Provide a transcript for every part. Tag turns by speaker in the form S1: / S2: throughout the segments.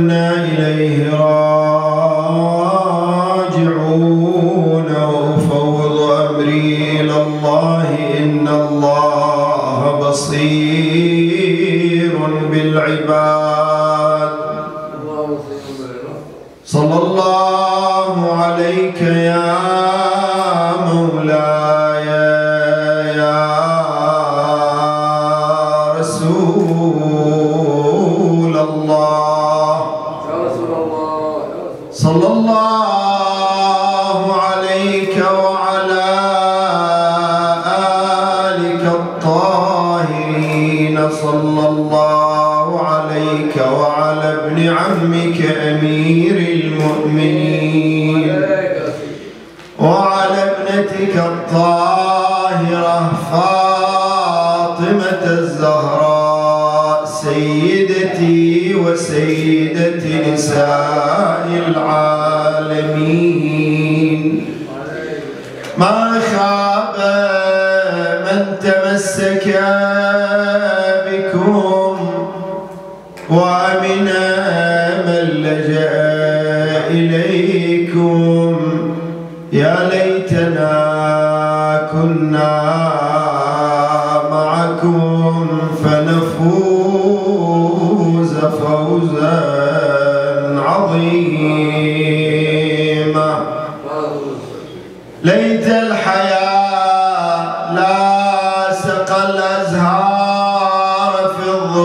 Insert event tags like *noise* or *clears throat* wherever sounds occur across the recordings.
S1: إليه راجعون sei sequer é é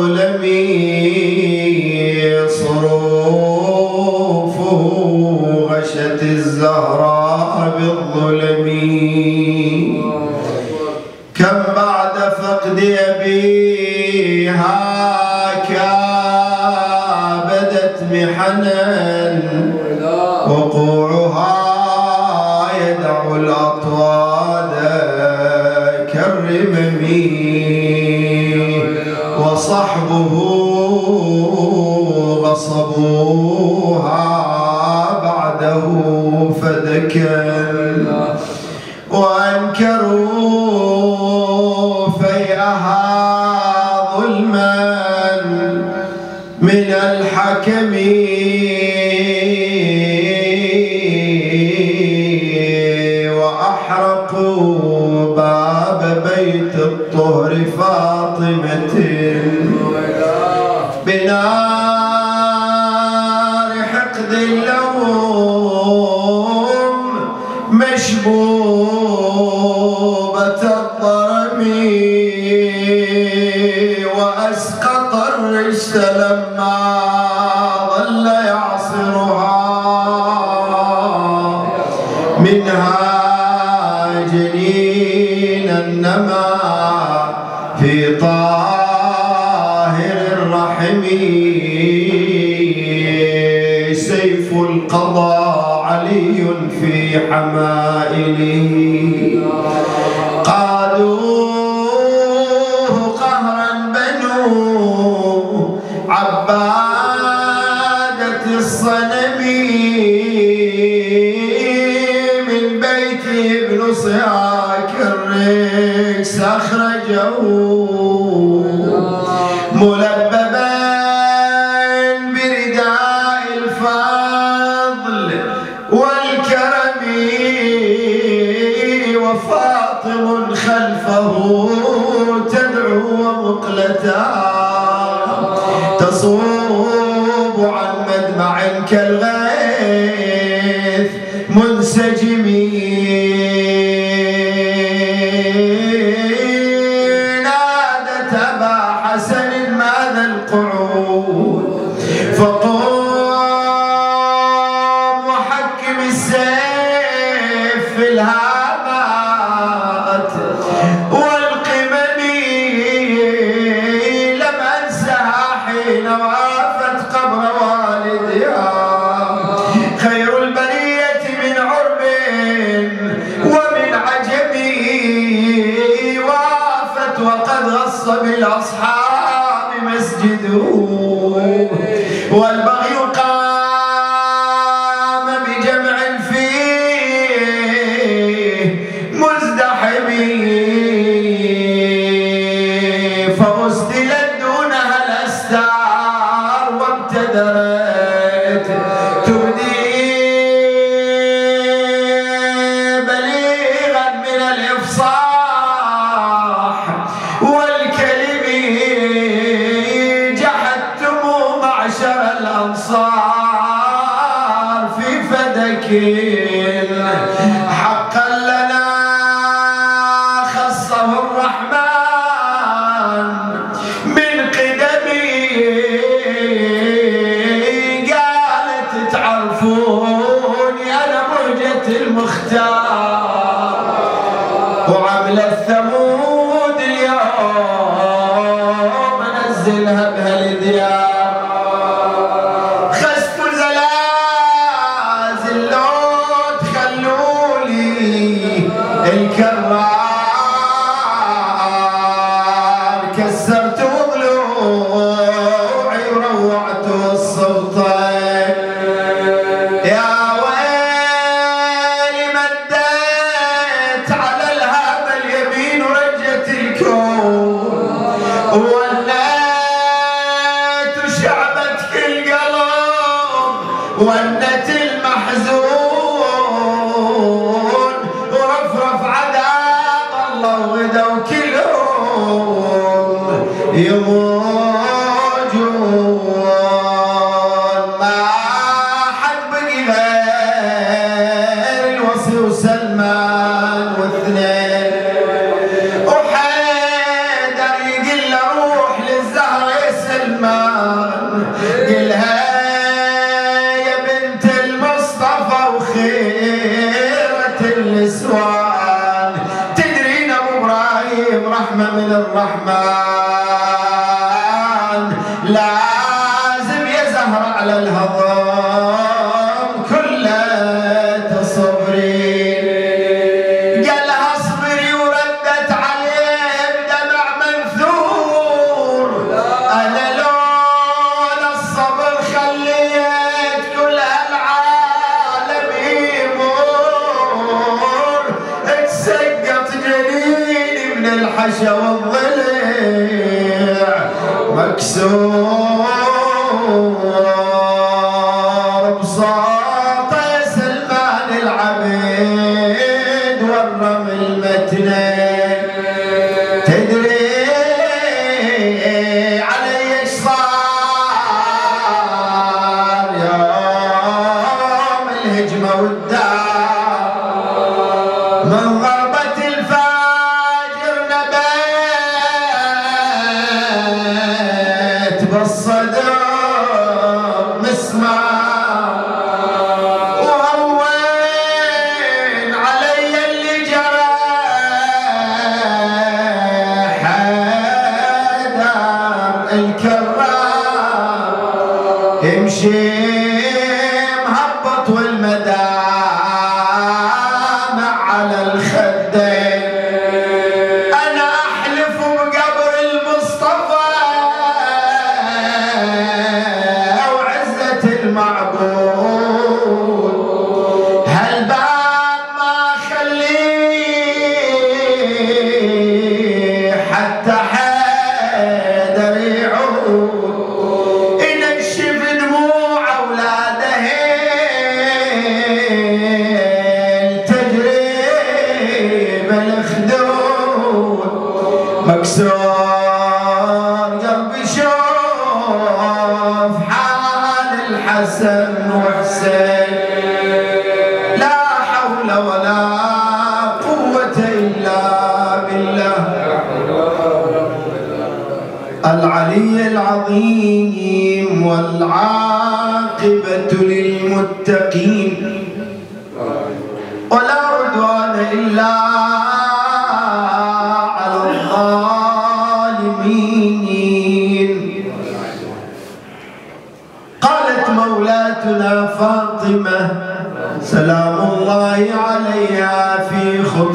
S1: العالمين عبادة الصنم من بيت ابن صعاك الريكس أخرجه que مثل سوى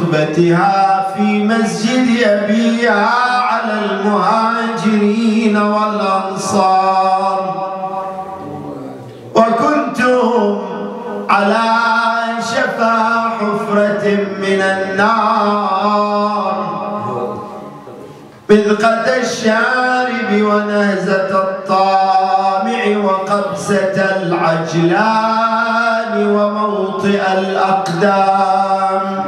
S1: خطبتها في مسجد أبيها على المهاجرين والأنصار. وكنتم على شفا حفرة من النار. بذقة الشارب ونهزة الطامع وقبسة العجلان وموطئ الأقدام.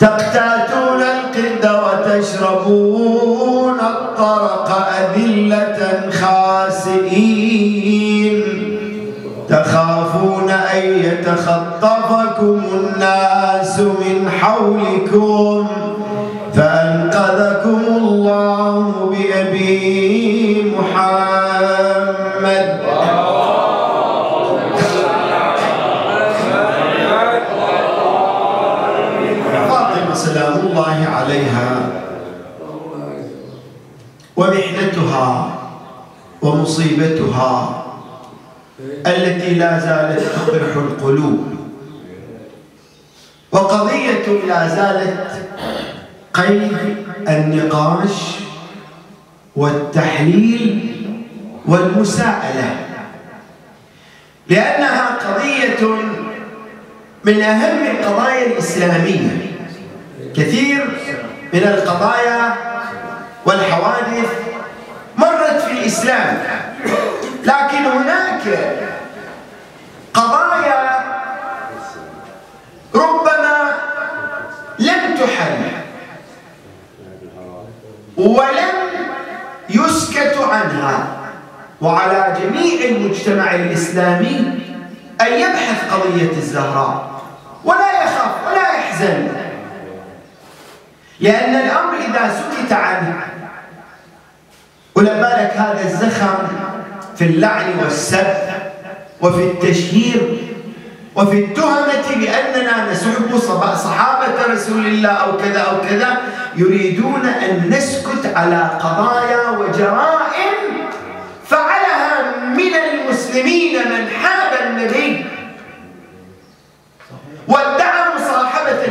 S1: تقتاتون القد وتشربون الطرق أذلة خاسئين. تخافون أن يتخطفكم الناس من حولكم. ومصيبتها التي لا زالت تقرح القلوب. وقضية لا زالت قيد النقاش والتحليل والمساءلة. لأنها قضية من أهم القضايا الإسلامية. كثير من القضايا والحوادث الإسلام. لكن هناك قضايا ربما لم تحل ولم يسكت عنها. وعلى جميع المجتمع الإسلامي أن يبحث قضية الزهراء. ولا يخاف ولا يحزن. لأن الأمر إذا سكت عنه ولما لك هذا الزخم في اللعن والسب وفي التشهير وفي التهمة بأننا نسب صحابة رسول الله أو كذا أو كذا يريدون أن نسكت على قضايا وجرائم فعلها من المسلمين من حاب النبي.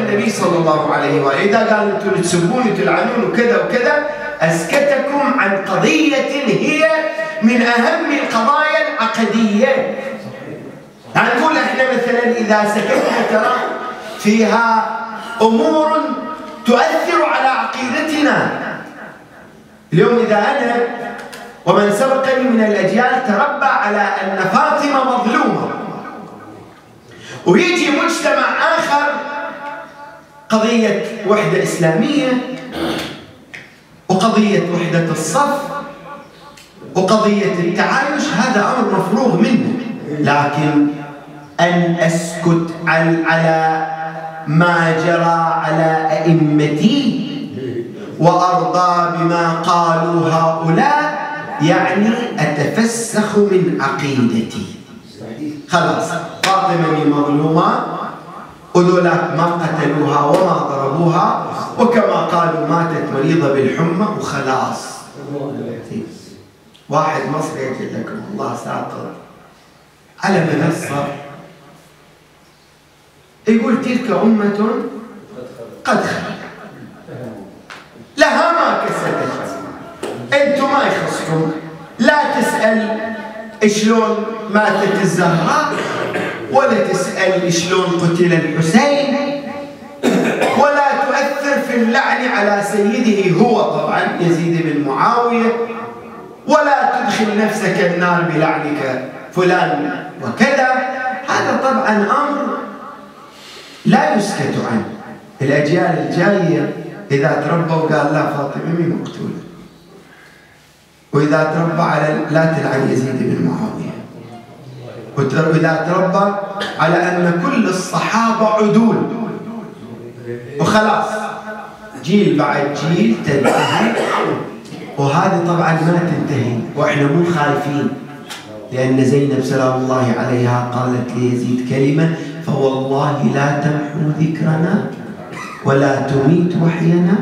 S1: النبي صلى الله عليه وآله. إذا قال أنتم تسبون تلعنون وكذا وكذا أسكتكم عن قضية هي من أهم القضايا العقدية. نقول إحنا مثلا إذا سكتنا ترى فيها أمور تؤثر على عقيدتنا. اليوم إذا أنا ومن سبقني من الأجيال تربى على أن فاطمة مظلومة ويجي مجتمع آخر قضية وحدة إسلامية وقضية وحدة الصف وقضية التعايش هذا أمر مفروغ منه. لكن أن أسكت على ما جرى على أئمتي وأرضى بما قالوا هؤلاء يعني أتفسخ من عقيدتي. خلاص فاطمة مظلومة. وذولاك ما قتلوها وما ضربوها وكما قالوا ماتت مريضة بالحمى وخلاص. واحد مصري يجي لكم الله ساتر على منصة. يقول تلك أمة قد خلت. لها ما كسبت. أنتم ما يخصكم. لا تسأل. شلون ماتت الزهراء ولا تسأل شلون قتل الحسين ولا تؤثر في اللعن على سيده هو طبعا يزيد بن معاوية ولا تدخل نفسك النار بلعنك فلان وكذا. هذا طبعا أمر لا يسكت عنه. الأجيال الجاية إذا تربوا قال لا فاطمة مقتولة؟ وإذا تربى على لا تلعن يزيد بن معاوية. وإذا تربى على أن كل الصحابة عدول. وخلاص. جيل بعد جيل تنتهي. وهذه طبعا ما تنتهي. وإحنا مو خايفين. لأن زينب سلام الله عليها قالت ليزيد كلمة فوالله لا تمحو ذكرنا ولا تميت وحينا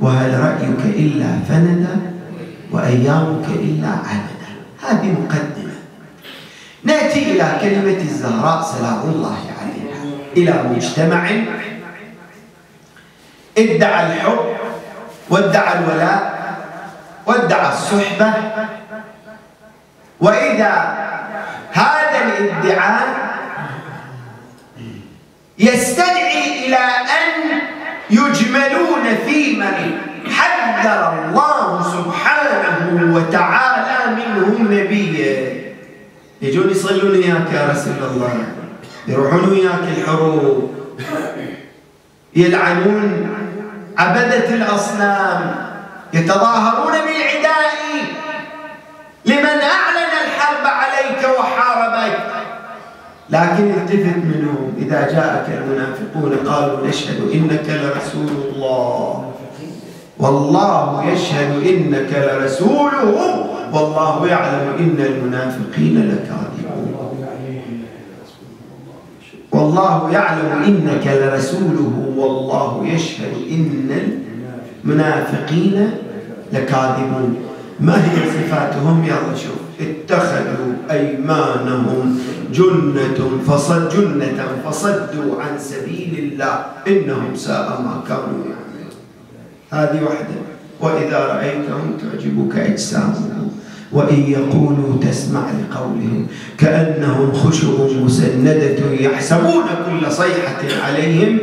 S1: وهل رأيك إلا فندا؟ وأيامك إلا عمدا هذه مقدمة. نأتي إلى كلمة الزهراء سلام الله عليها. إلى مجتمع ادعى الحب وادعى الولاء وادعى الصحبة. وإذا هذا الادعاء يستدعي إلى أن يجملون في من حذر الله سبحانه وتعالى منهم نبيا. يجون يصلون وياك يا رسول الله. يروحون وياك الحروب. يلعنون عبدة الأصنام. يتظاهرون بالعداء. لمن أعلن الحرب عليك وحاربك. لكن التفت منهم. إذا جاءك المنافقون قالوا نشهد إنك لرسول الله. والله يشهد إنك لرسوله والله يعلم إن المنافقين لكاذبون. والله يعلم إنك لرسوله والله يشهد إن المنافقين لكاذبون. ما هي صفاتهم؟ يلا شوف. اتخذوا أيمانهم جنة فصد جنة فصدوا عن سبيل الله إنهم ساء ما كانوا يعملون. هذه وحدة. وإذا رأيتهم تعجبك أجسامهم وإن يقولوا تسمع لقولهم كأنهم خشب مسندة يحسبون كل صيحة عليهم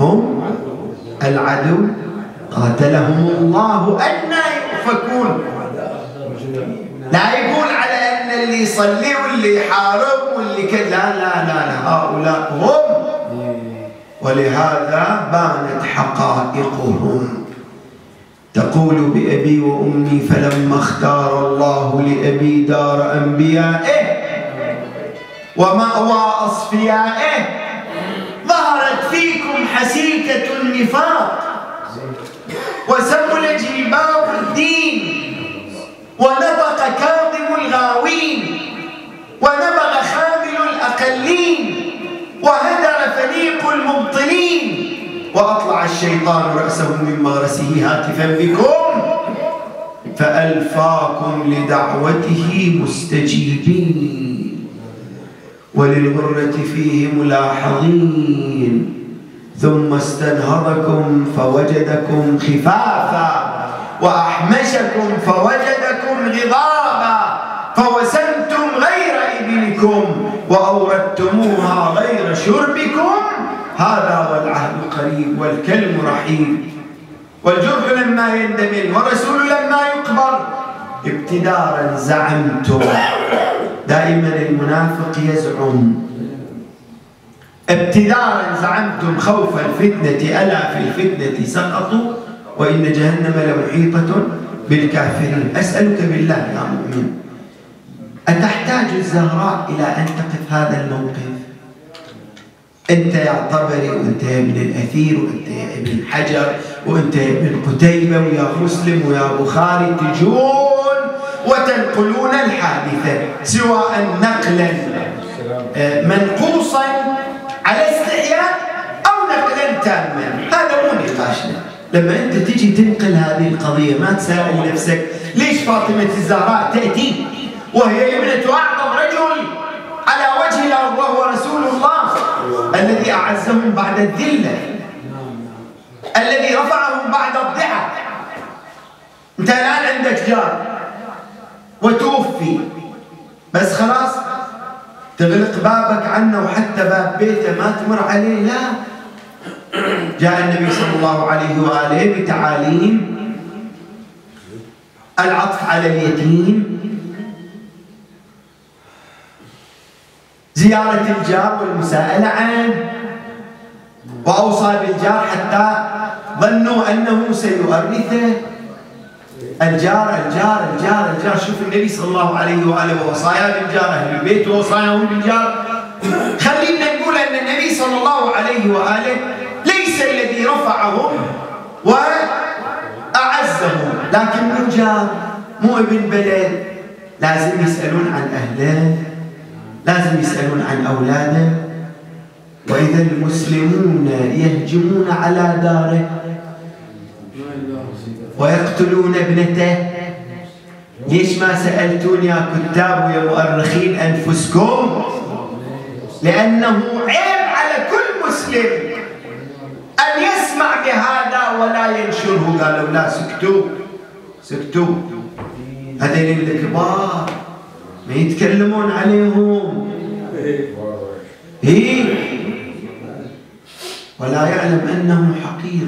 S1: هم العدو. قاتلهم الله أنى يؤفكون. لا يقول على أن اللي يصلي واللي يحارب واللي كذا. لا لا لا. هؤلاء هم. ولهذا بانت حقائقهم. تقول بأبي وأمي فلما اختار الله لأبي دار أنبيائه ومأوى أصفيائه ظهرت فيكم حسيكة النفاق وسمل جلباب الدين ونطق كاظم الغاوين ونبغ خامل الأقلين وهدر فليق المبطلين وأطلع الشيطان رأسه من مغرسه هاتفا بكم. فألفاكم لدعوته مستجيبين وللغرة فيه ملاحظين ثم استنهضكم فوجدكم خفافا وأحمشكم فوجدكم غضابا. فوسمتم غير إبلكم وأوردتموها غير شربكم. هذا والعهد قريب والكلم رحيم والجرح لما يندمل والرسول لما يقبر ابتدارا زعمتم دائما المنافق يزعم. ابتدارا زعمتم خوف الفتنة ألا في الفتنة سقطوا وإن جهنم لمحيطة بالكافرين. أسألك بالله يا مؤمن أتحتاج الزهراء إلى أن تقف هذا الموقف؟ أنت يا طبري وأنت يا ابن الأثير وأنت يا ابن حجر وأنت يا ابن قتيبة ويا مسلم ويا بخاري تجون وتنقلون الحادثة سواء نقلا آه، منقوصا على استحياء أو نقلا تاما. هذا مو نقاشنا. لما أنت تجي تنقل هذه القضية ما تسأل نفسك. ليش فاطمة الزهراء تأتي؟ وهي ابنة أعظم رجل على وجه الأرض وهو رسول الله. الذي أعزهم بعد الذلة. الذي رفعهم بعد الضحى أنت الآن عندك جار. وتوفي. بس خلاص تغلق بابك عنه وحتى باب بيته. ما تمر عليه لا. جاء النبي صلى الله عليه وآله بتعاليم. العطف على اليتيم. زيارة الجار والمساءلة عنه وأوصى بالجار حتى ظنوا أنه سيؤرثه. الجار الجار الجار الجار. شوف النبي صلى الله عليه وآله ووصايا بالجار أهل البيت ووصاياهم بالجار. خلينا نقول أن النبي صلى الله عليه وآله ليس الذي رفعهم وأعزهم. لكن مو جار؟ مو ابن بلد. لازم يسألون عن أهله. لازم يسألون عن أولاده. وإذا المسلمون يهجمون على داره. ويقتلون ابنته. ليش ما سألتون يا كتاب ويا مؤرخين أنفسكم؟ لأنه عيب على كل مسلم أن يسمع بهذا ولا ينشره. قالوا لا سكتوا. سكتوا. هذين الكبار. يتكلمون عليهم. إيه؟ ولا يعلم أنه حقير.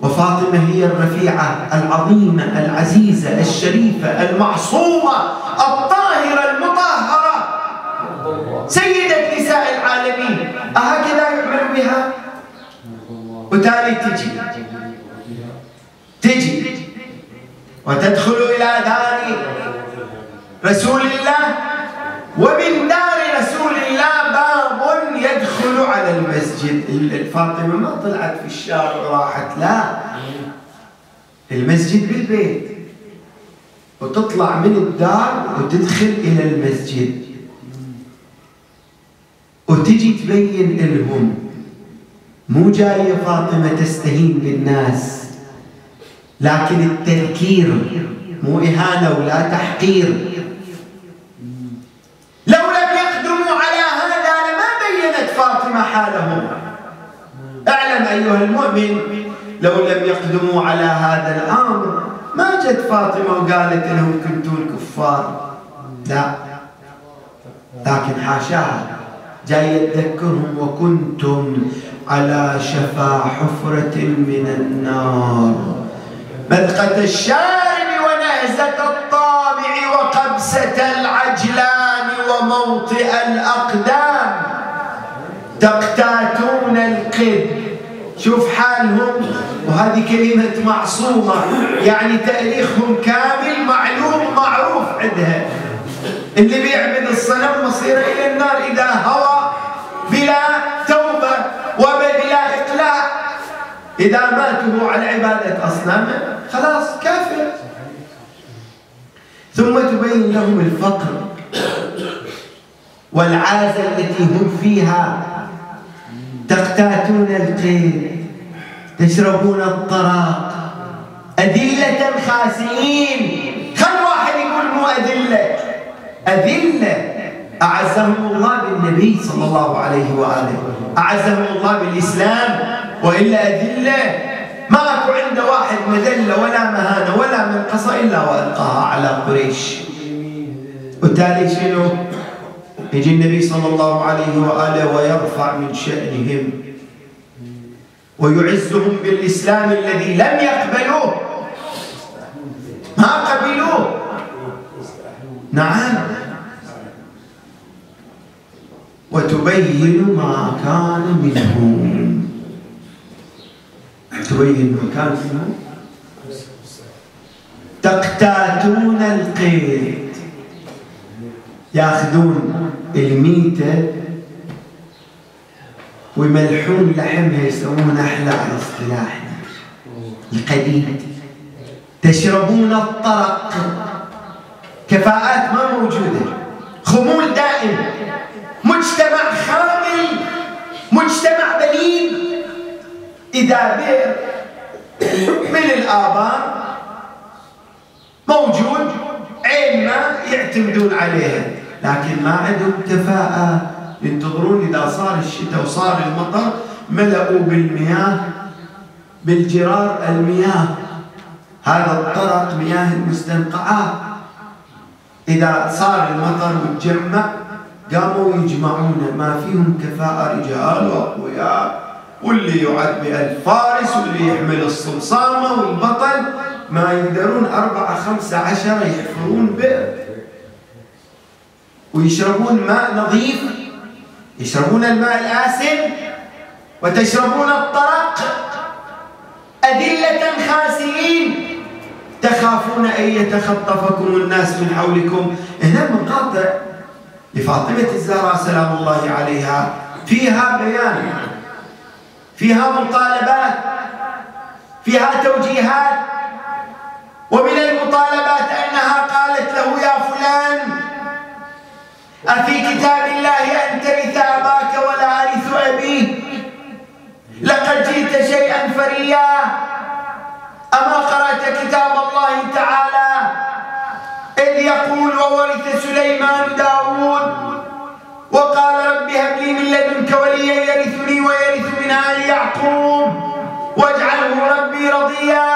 S1: وفاطمة هي الرفيعة العظيمة العزيزة الشريفة المعصومة الطاهرة المطهرة. سيدة نساء العالمين. أهكذا يعمل بها؟ وتالي تجي. تجي. وتدخل إلى دار رسول الله. ومن دار رسول الله باب يدخل على المسجد. الفاطمة ما طلعت في الشارع وراحت. لا. المسجد بالبيت. وتطلع من الدار وتدخل إلى المسجد. وتجي تبين لهم. مو جاية فاطمة تستهين بالناس. لكن التذكير مو إهانة ولا تحقير لو لم يقدموا على هذا لما بينت حالهم. اعلم أيها المؤمن لو لم يقدموا على هذا الأمر ما جت فاطمة وقالت لهم كنتون كفار. لا. لكن حاشاها جاي يتذكرهم وكنتم على شفا حفرة من النار. مذقة الشارب ونهزة الطابع وقبسة العجلان وموطئ الأقدام. تقتاتون القد. شوف حالهم وهذه كلمة معصومة يعني تاريخهم كامل معلوم معروف عندها. اللي بيعبد الصنم مصيره إلى النار إذا هوى بلا توبة وبلا إقلاع. إذا ماتوا على عبادة أصنام خلاص كافر. ثم تبين لهم الفقر والعازة التي هم فيها. تقتاتون القيل تشربون الطراق. أذلة خاسئين. خل واحد يقول مو أذلة؟ أذلة. أعزهم الله بالنبي صلى الله عليه وآله. أعزهم الله بالإسلام. وإلا أذلة. ماكو عنده واحد مذلة ولا مهانة ولا منقصة إلا وألقاها على قريش. وتالي شنو؟ يجي النبي صلى الله عليه وآله ويرفع من شأنهم ويعزهم بالإسلام الذي لم يقبلوه. ما قبلوه. نعم. وتبين ما كان منهم. تبين ما كان منهم. تقتاتون القيد. ياخذون الميتة ويملحون لحمها يسوون أحلى على اصطلاحنا القديم. تشربون الطرق. كفاءات ما موجودة. خمول دائم. مجتمع خامل. مجتمع بليد إذا بئر من الآباء موجود عين ما يعتمدون عليها. لكن ما عندهم كفاءة ينتظرون إذا صار الشتاء وصار المطر ملأوا بالمياه بالجرار المياه. هذا الطرق مياه المستنقعات إذا صار المطر وتجمع قاموا يجمعون ما فيهم كفاءة رجال وأقوياء. واللي يعد بألف واللي يحمل الصمصامة والبطل ما يقدرون أربعة خمسة عشرة يحفرون بئر ويشربون ماء نظيف يشربون الماء الآسن وتشربون الطرق. أذلة خاسئين. تخافون أن يتخطفكم الناس من حولكم. هنا مقاطع لفاطمة الزهراء سلام الله عليها. فيها بيان فيها مطالبات فيها توجيهات. ومن المطالبات أنها قالت له يا فلان أفي كتاب الله أن ترث أباك ولا أرث أبي؟ لقد جئت شيئا فريا. أما قرأت كتاب الله تعالى؟ إذ يقول وورث سليمان داود وقال رب هب لي من لدنك وليا يرثني ويرث من آل يعقوب واجعله ربي رضيا.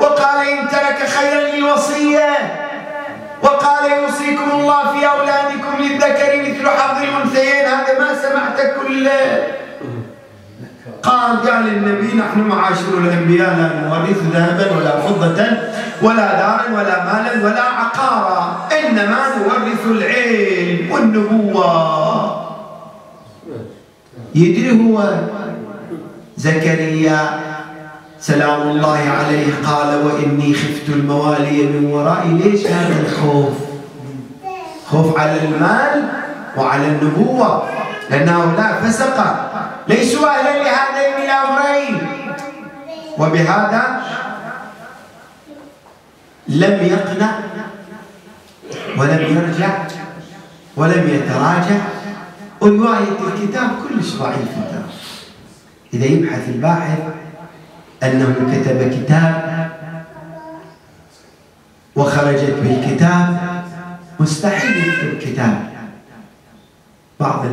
S1: وقال إن ترك خيرا للوصية. وقال يوصيكم الله في أولادكم للذكر مثل حظ الأنثيين. هذا ما سمعت كله قال قال النبي نحن معاشر الأنبياء لا نورث ذهبا ولا فضة ولا دارا ولا مالا ولا عقارا إنما نورث العلم والنبوة. يدري هو زكريا سلام الله عليه. قال وإني خفت الموالي من ورائي ليش هذا الخوف؟ خوف على المال وعلى النبوة لأن هؤلاء فسقة ليسوا أهلا لهذين الأمرين. وبهذا لم يقنع ولم يرجع ولم يتراجع. ورواية الكتاب كلش ضعيفة إذا يبحث الباحث أنه كتب كتاب وخرجت بالكتاب. مستحيل يكتب كتاب. بعض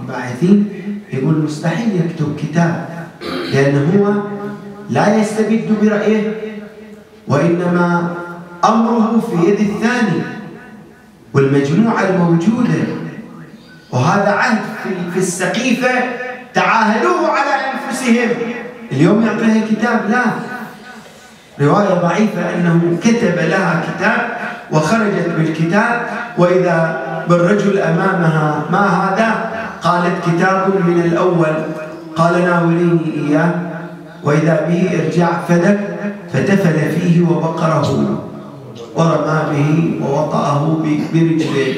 S1: الباحثين يقول مستحيل يكتب كتاب لأنه هو لا يستبد برأيه وإنما أمره في يد الثاني والمجموعة الموجودة. وهذا عهد في السقيفة. تعاهدوه على أنفسهم. اليوم يعطيها كتاب لا. رواية ضعيفة أنه كتب لها كتاب وخرجت بالكتاب وإذا بالرجل أمامها ما هذا؟ قالت كتاب من الأول. قال ناوليني إياه. وإذا به ارجع فدك فتفل فيه وبقره ورمى به ووطأه برجله.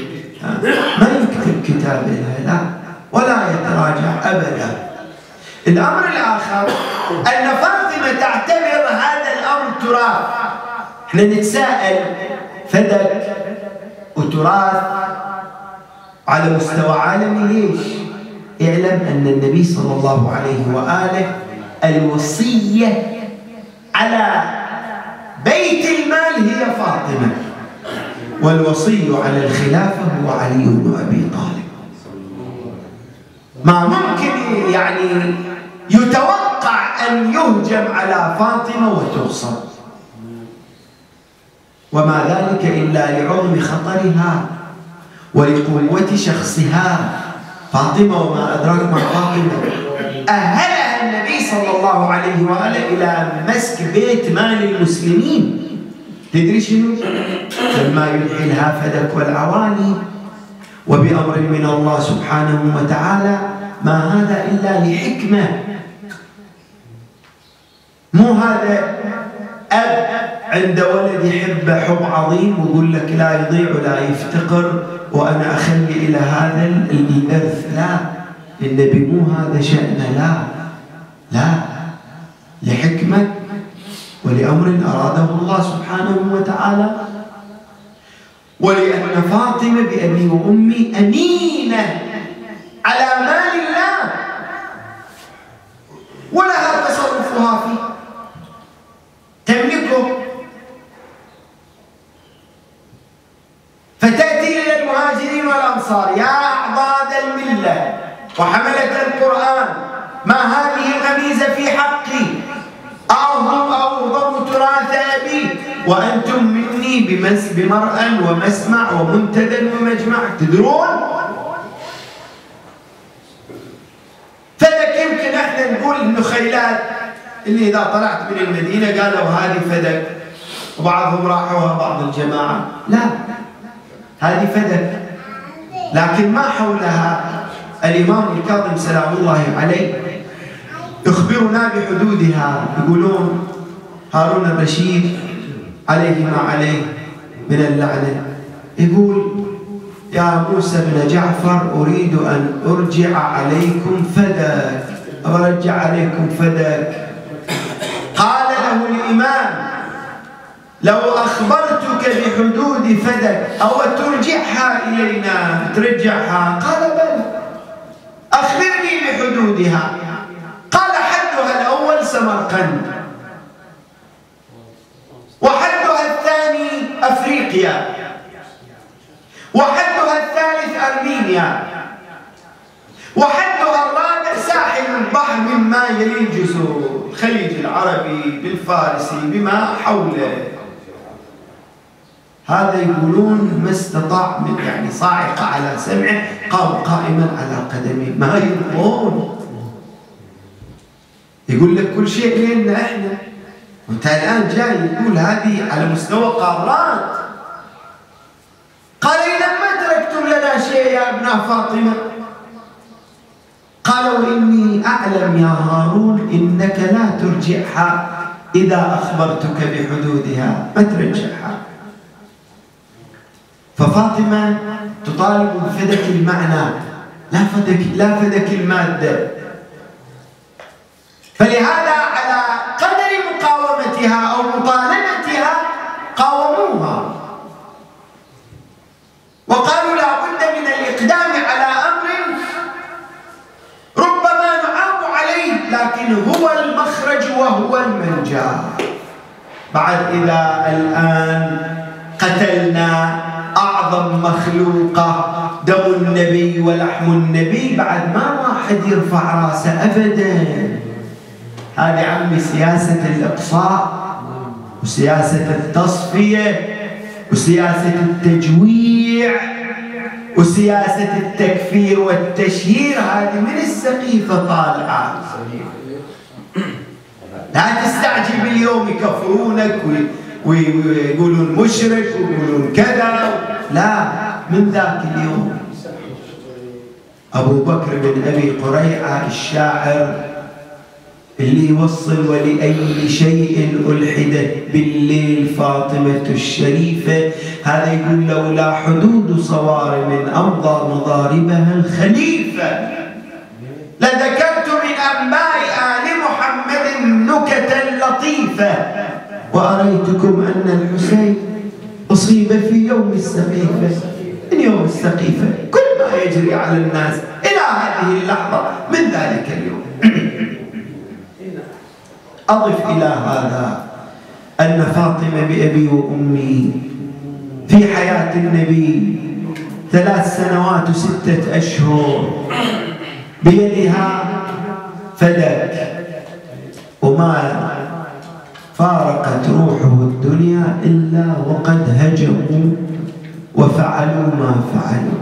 S1: ما يكتب كتاب لا. ولا يتراجع أبدا. الأمر الآخر أن فاطمة تعتبر هذا الأمر تراث إحنا نتساءل فدك وتراث على مستوى عالمي ليش؟ اعلم أن النبي صلى الله عليه وآله الوصية على بيت المال هي فاطمة والوصي على الخلافة هو علي بن أبي طالب ما ممكن يعني يتوقع أن يهجم على فاطمة وتغصب وما ذلك إلا لعظم خطرها ولقوة شخصها. فاطمة وما أدراك ما فاطمة. أهلها النبي صلى الله عليه وآله إلى مسك بيت مال المسلمين. تدري شنو؟ لما يلحي الهافدك والعواني. وبأمر من الله سبحانه وتعالى ما هذا إلا لحكمة. مو هذا أب عند ولد يحب حب عظيم ويقول لك لا يضيع ولا يفتقر وأنا أخلي إلى هذا الإرث لا النبي مو هذا شأنه. لا لا لحكمة ولأمر أراده الله سبحانه وتعالى. ولأن فاطمة بأبي وأمي أمينة على مال الله. ولها تصرفها فيه تملكه فتأتي إلى والأنصار يا أعضاد الملة وحملة القرآن. ما هذه الغميزة في حقي؟ أعظم أعظم تراث أبي. وأنتم مني بمس بمرأى ومسمع ومنتدى ومجمع. تدرون؟ فلك يمكن أحنا نقول النخيلات اللي إذا طلعت من المدينة قالوا هذه فدك. وبعضهم راحوها بعض الجماعة. لا هذه فدك. لكن ما حولها الإمام الكاظم سلام الله عليه. يخبرنا بحدودها يقولون هارون الرشيد عليه ما عليه من اللعنة. يقول يا موسى بن جعفر أريد أن أرجع عليكم فدك أرجع عليكم فدك قال له الإمام لو أخبرتك بحدود فدك أو ترجعها إلينا. ترجعها. قال بل أخبرني بحدودها. قال حدها الأول سمرقند. وحدها الثاني أفريقيا. وحدها الثالث أرمينيا. وحدها الرابع ساحل البحر مما يلي الجزر الخليج العربي بالفارسي بما حوله. هذا يقولون ما استطاع من يعني صاعقة على سمعه قام قائما على قدمه. ما يرضون يقول لك كل شيء لنا إحنا. وانت الآن جاي تقول هذه على مستوى قارات. قال اذا ما تركتم لنا شيء يا ابناء فاطمة. قال وإني أعلم يا هارون إنك لا ترجعها إذا أخبرتك بحدودها. ما ترجعها. ففاطمة تطالب بفدك المعنى. لا فدك لا فدك المادة. فلهذا على قدر مقاومتها أو مطالبتها قاوموها. وقالوا لا بد من الإقدام على أمر ربما نعاب عليه لكن هو المخرج وهو المنجا. بعد إذا الآن قتلنا أعظم مخلوقة دم النبي ولحم النبي بعد ما واحد يرفع راسه ابدا. هذه عمي سياسة الإقصاء وسياسة التصفية وسياسة التجويع وسياسة التكفير والتشهير. هذه من السقيفة طالعة. لا تستعجب اليوم يكفرونك ويقولون مشرك ويقولون كذا. لا من ذاك اليوم. أبو بكر بن أبي قريعة الشاعر اللي يوصل ولأي شيء ألحدت بالليل فاطمة الشريفة. هذا يقول لولا حدود صوارم أمضى مضاربها الخليفة. لذكرت من أنباء آل محمد نكتا لطيفة. وأريتكم أن الحسين أصيب في يوم السقيفة من يوم السقيفة؟ كل ما يجري على الناس إلى هذه اللحظة من ذلك اليوم. *clears throat* أضف إلى هذا أن فاطمة بأبي وأمي في حياة النبي ثلاث سنوات وستة أشهر بيدها فدك وما فارقت روحه الدنيا إلا وقد هجموا وفعلوا ما فعلوا.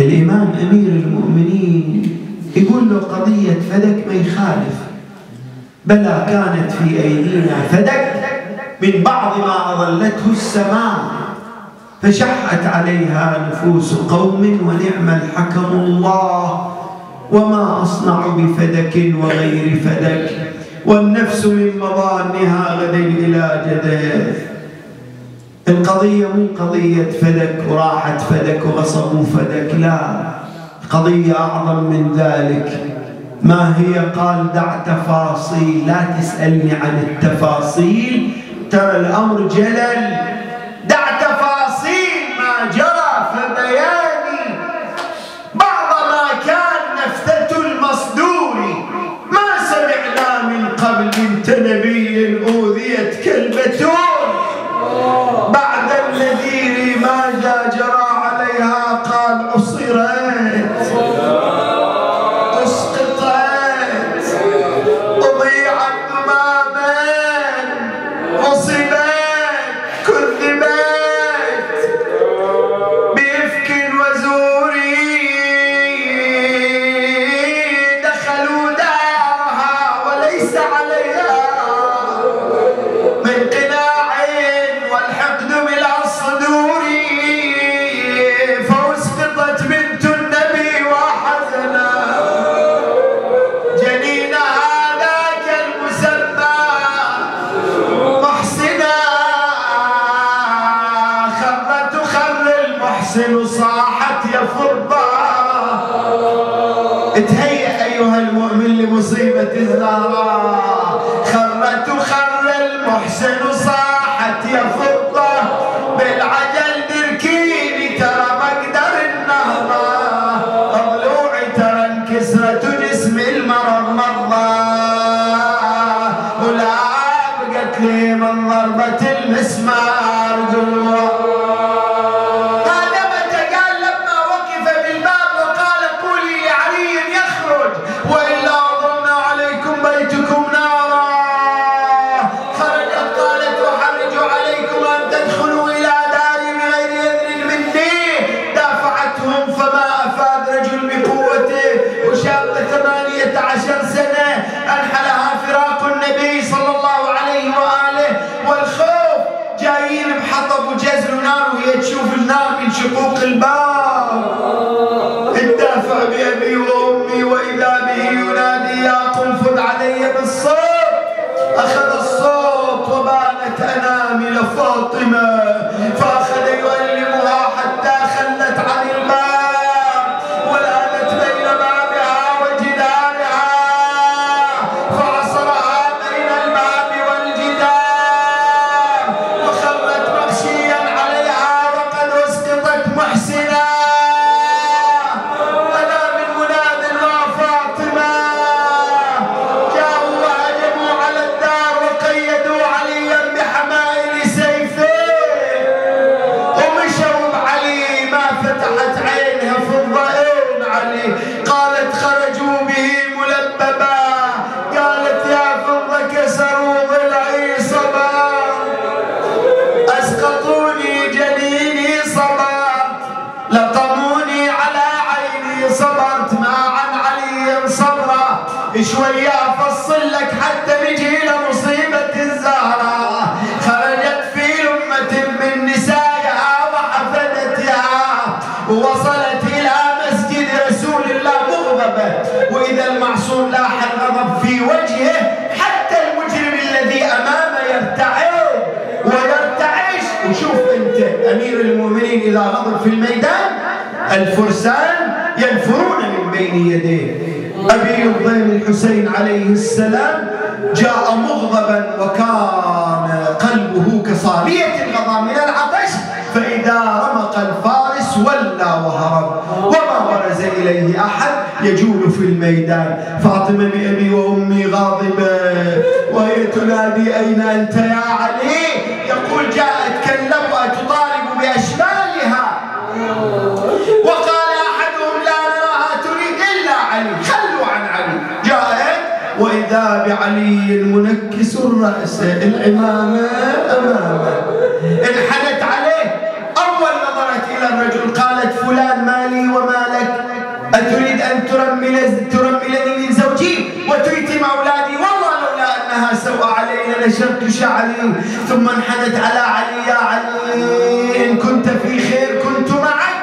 S1: الإمام أمير المؤمنين يقول له قضية فدك ما يخالف. بلى كانت في أيدينا فدك من بعض ما أظلته السماء. فشحت عليها نفوس قوم ونعم الحكم الله. وما أصنع بفدك وغير فدك. والنفس من مضانها غدا إلى جدث القضية مو قضية فدك وراحت فدك وغصبوا فدك لا. قضية أعظم من ذلك. ما هي؟ قال دع تفاصيل لا تسألني عن التفاصيل. ترى الأمر جلل. تهيأ أيها المؤمن لمصيبة الزهراء. بين يديه. أبي الضيم الحسين عليه السلام جاء مغضبا وكان قلبه كصالية الغضا من العطش فإذا رمق الفارس ولى وهرب. وما برز إليه أحد يجول في الميدان. فاطمة بأبي وأمي غاضبة وهي تنادي أين أنت يا علي؟ وإذا بعلي منكس الرأس العمامة أمامه. انحنت عليه. أول نظرت إلى الرجل قالت فلان مالي ومالك أتريد أن ترمل ترملني من زوجي وتيتم أولادي والله لولا أنها سوى علي لنشرت شعري. ثم انحنت على علي يا علي إن كنت في خير كنت معك.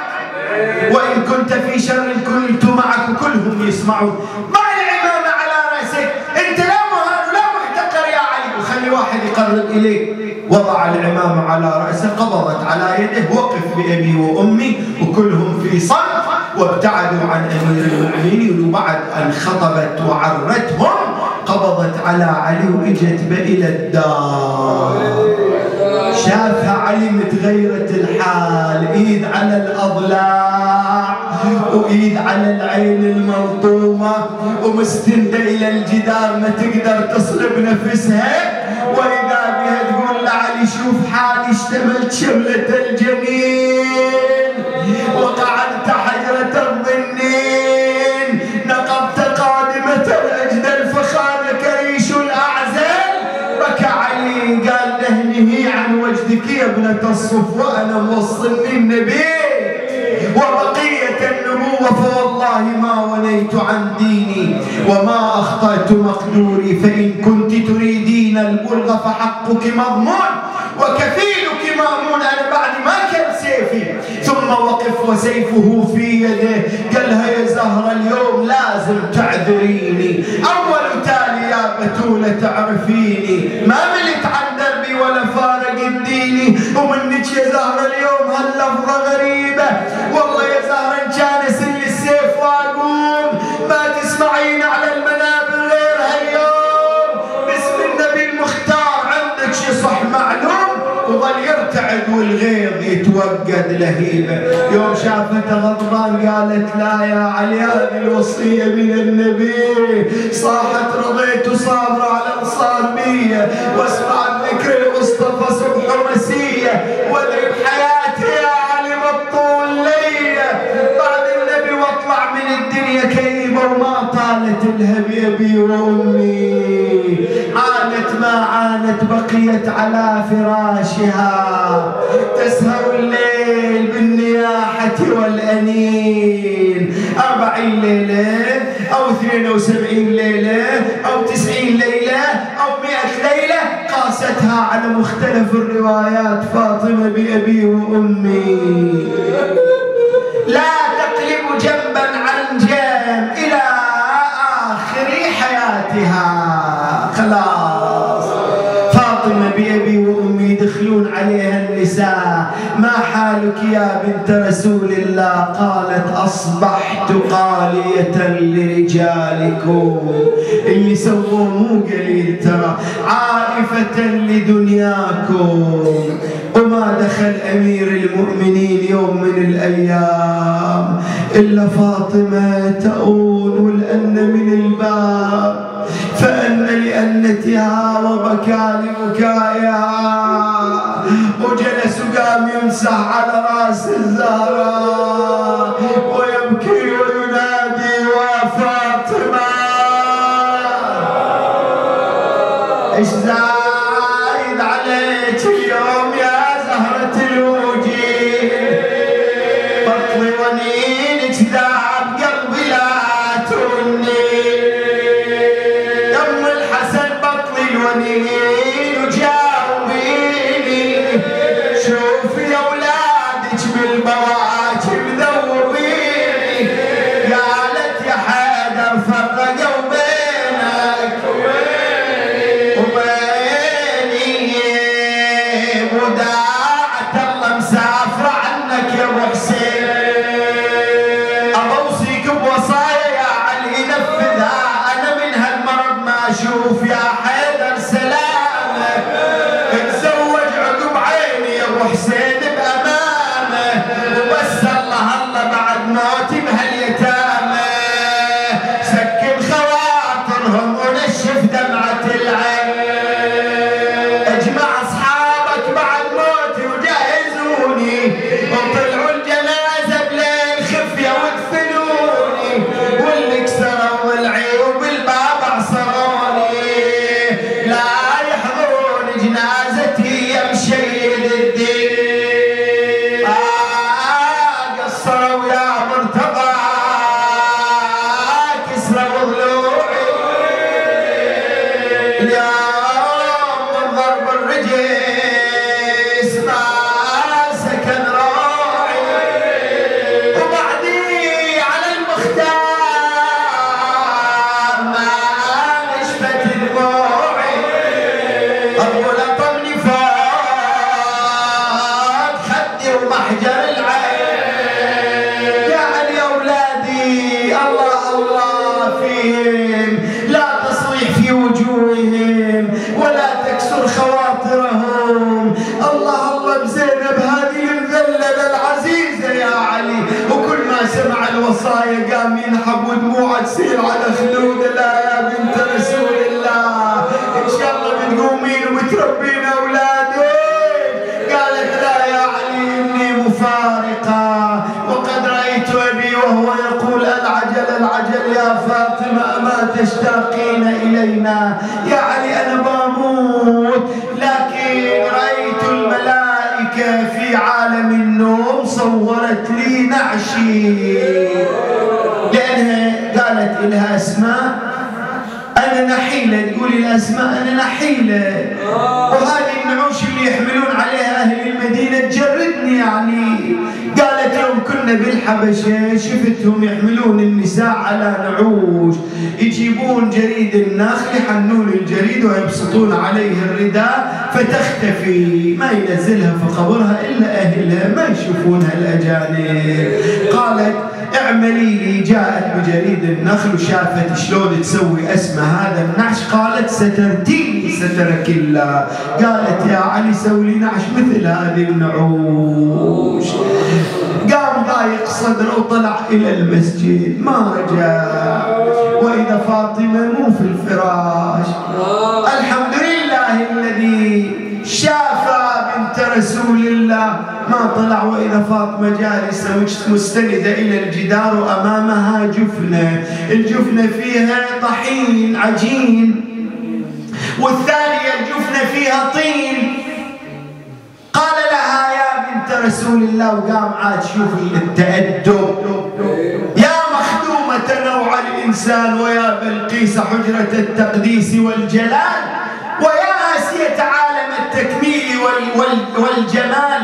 S1: وإن كنت في شر كنت معك. كلهم يسمعون. واحد يقرب إليك. وضع العمامة على رأسه قبضت على يده وقف بأبي وأمي وكلهم في صمت وابتعدوا عن أمير المؤمنين. وبعد أن خطبت وعرتهم قبضت على علي وإجت إلى الدار. شافها علي متغيرة الحال إيد على الأضلاع وإيد على العين الملطومة ومستندة إلى الجدار ما تقدر تصلب نفسها بها تقول لعلي شوف حالي اشتملت شملة الجنين. وقعدت حجرة الظنين نقبت قادمة الاجدل فخانك ريش الاعزال بكى علي قال له نهي عن وجدك يا ابنة الصفوة أنا موصلني النبي وبقية النبوة فوالله ما ونيت عن ديني. وما أخطأت مقدوري فإن كنت تريدين البلغ فحقك مضمون وكفيلك مأمون أنا بعد ما كان سيفي. ثم وقف وسيفه في يده قالها يا زهرة اليوم لازم تعذريني. أول تالي يا بتولة تعرفيني. ما ملت عن دربي ولا فارق الديني ومنك يا زهرة اليوم هاللفظة غريبة. وظل يرتعد والغيظ يتوقد لهيبة. يوم شافته غضبان قالت لا يا علي هذه الوصية من النبي. صاحت رضيت وصابرة على أنصار بيه واسمع الذكر المصطفى صبح ومسيه وادري بحياتي يا علي مطول ليلة. بعد النبي واطلع من الدنيا كئيبة وما طالت لها بابي وامي عانت ما عانت بقيت على فراشها. تسهر الليل بالنياحة والأنين أربعين ليلة أو 72 ليلة أو 90 ليلة أو 100 ليلة قاستها على مختلف الروايات فاطمة بأبي وأمي. لا تقلب جنبا عن جنب إلى حياتها خلاص. حالك يا بنت رسول الله قالت أصبحت قالية لرجالكم. اللي سووه مو قليل ترى عائفة لدنياكم. وما دخل أمير المؤمنين يوم من الأيام. إلا فاطمة تؤول والأن من الباب. فأن لأنتها وبكى لبكائها. وقام يمسح على رأس الزهراء ويبكي وينادي وفاطمة. إيش تسيل على خلوده لا يا بنت رسول الله. إن شاء الله بتقومين وبتربين اولادك قالت لا يا علي إني مفارقة. وقد رأيت أبي وهو يقول العجل العجل يا فاطمة اما تشتاقين إلينا. يا قالت لها أسماء أنا نحيله تقول لأسماء أنا نحيله وهذه النعوش اللي يحملون يوم كنا بالحبشة شفتهم يحملون النساء على نعوش. يجيبون جريد النخل يحنون الجريد ويبسطون عليه الرداء. فتختفي ما ينزلها في قبرها إلا أهلها ما يشوفونها الأجانب. قالت اعملي لي. جاءت بجريد النخل وشافت شلون تسوي اسمه هذا النعش. قالت سترتيني سترك الله. قالت يا علي سوي لي نعش مثل هذه النعوش. ضايق صدره وطلع إلى المسجد. ما رجع. وإذا فاطمة مو في الفراش. الحمد لله الذي شافى بنت رسول الله. ما طلع وإذا فاطمة جالسة مستندة إلى الجدار وأمامها جفنة، الجفنة فيها طحين عجين. والثانية الجفنة فيها طين. قال لها رسول الله وقام عاد شوفي التأدب. يا مخدومة نوع الإنسان بلقيس حجرة التقديس والجلال ويا آسية عالم التكميل والجمال.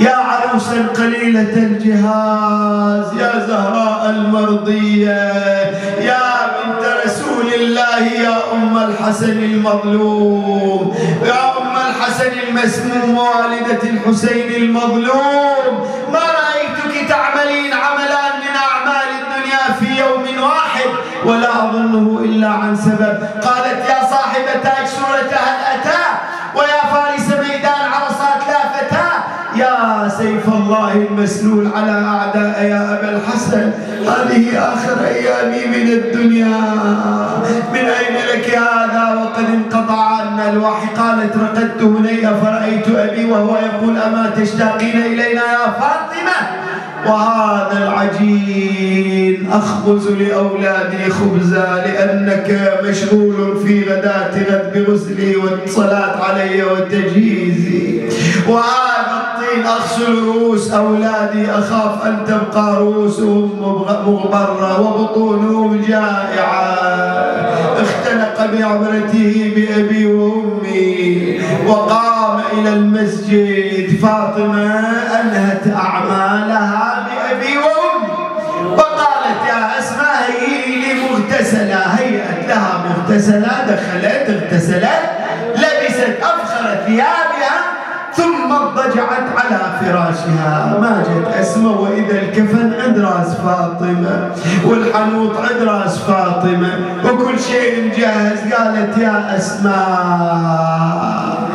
S1: يا عروسا قليلة الجهاز يا زهراء المرضية يا بنت رسول الله يا أم الحسن المظلوم يا الحسن المسموم والدة الحسين المظلوم. ما رأيتك تعملين عملان من أعمال الدنيا في يوم واحد؟ ولا أظنه إلا عن سبب. قالت يا الله المسلول على أعداء يا أبا الحسن. هذه آخر أيامي من الدنيا. من أين لك هذا وقد انقطع عنا؟ الوحي قالت رقدت هنيا فرأيت أبي وهو يقول أما تشتاقين إلينا يا فاطمة؟ وهذا العجين أخبز لأولادي خبزا لأنك مشغول في غداة غد بغسلي والصلاة علي وتجهيزي. وهذا الطين أغسل رؤوس أولادي أخاف أن تبقى رؤوسهم مغبرة وبطونهم جائعة. اختنق بعبرته بأبي وأمي وقام إلى المسجد. فاطمة أنهت أعمالها بأبي وأمي. وقالت يا أسماء هي لي مغتسلة. هيأت لها مغتسلة. دخلت ما جت أسماء وإذا الكفن عند راس فاطمة والحنوط عند راس فاطمة وكل شيء مجهز قالت يا أسماء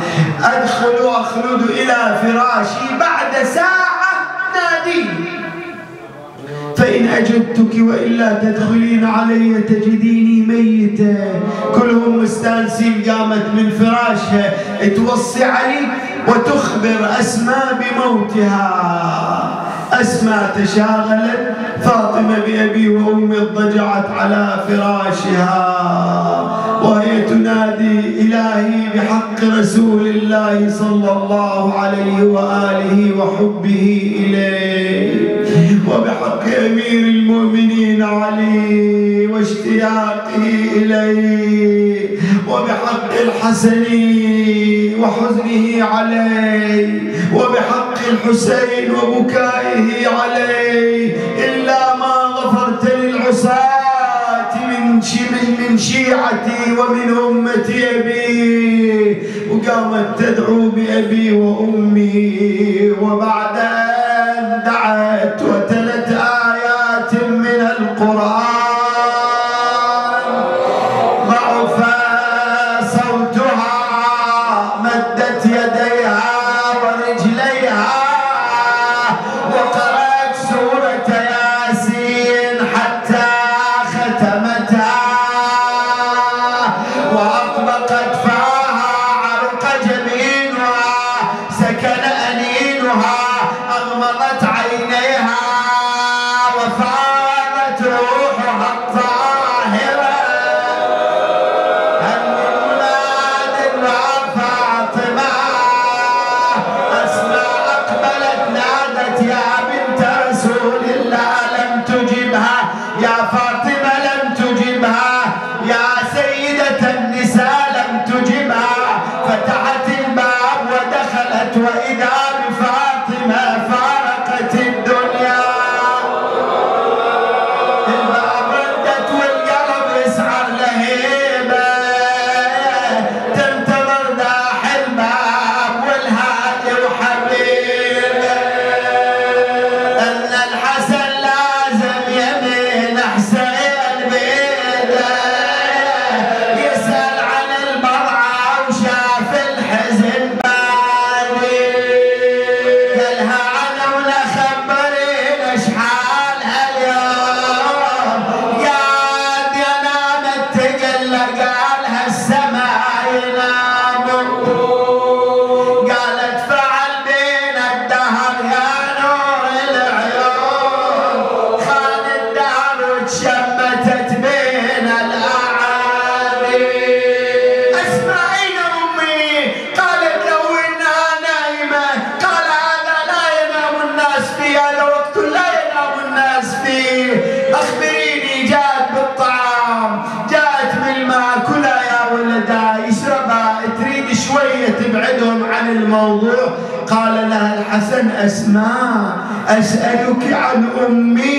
S1: أدخل وأخلد إلى فراشي بعد ساعة ناديني فإن أجبتك وإلا تدخلين علي تجديني ميتة كلهم مستانسين قامت من فراشها توصي علي وتخبر أسماء بموتها. أسماء تشاغلت. فاطمة بأبي وأمي اضطجعت على فراشها. وهي تنادي إلهي بحق رسول الله صلى الله عليه وآله وحبه إليه. وبحق أمير المؤمنين علي واشتياقه إليه. الحسن وحزنه عليه وبحق الحسين وبكائه عليه. إلا ما غفرت للعصاة من من شيعتي ومن أمتي أبي وقامت تدعو بأبي وأمي وبعد أسماء أسألك عن أمي.